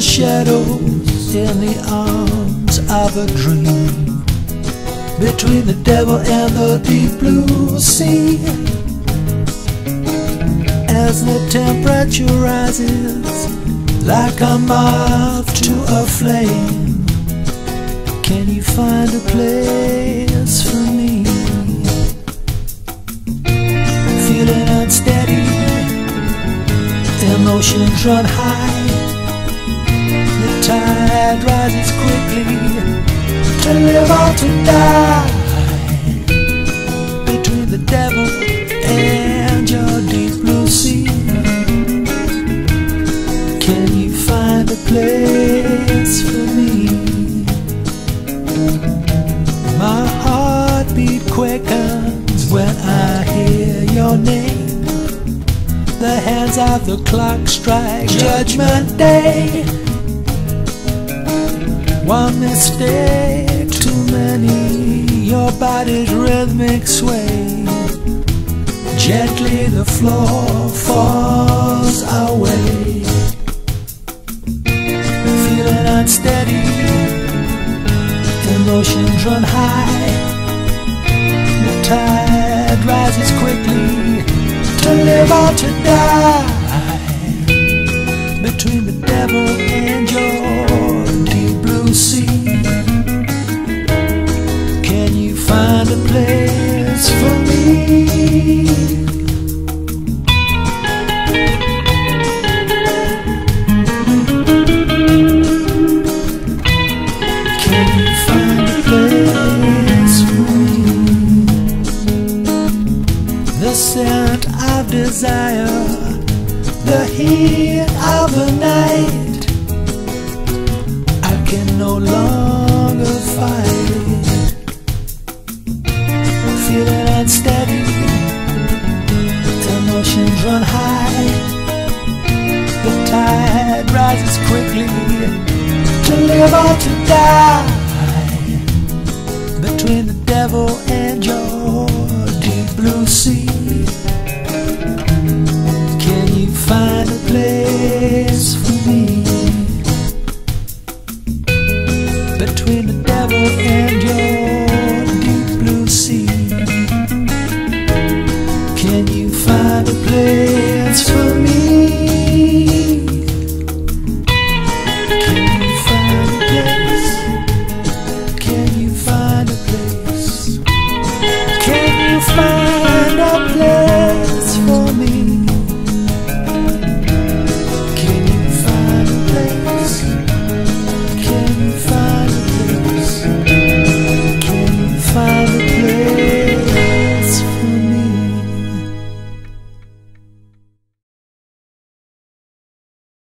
shadows in the arms of a dream between the devil and the deep blue sea. As the temperature rises like a moth to a flame, can you find a place for me? Feeling unsteady, emotions run high rises quickly to live or to die between the devil and your deep blue sea. Can you find a place for me? My heartbeat quickens when I hear your name. The hands of the clock strike judgment day. One mistake too many, your body's rhythmic sway. Gently the floor falls away. Feeling unsteady, emotions run high. The tide rises quickly to live or to die. Between the devil and your desire, the heat of the night. I can no longer fight. Feeling unsteady, emotions run high. The tide rises quickly to live or to die. Between the devil and your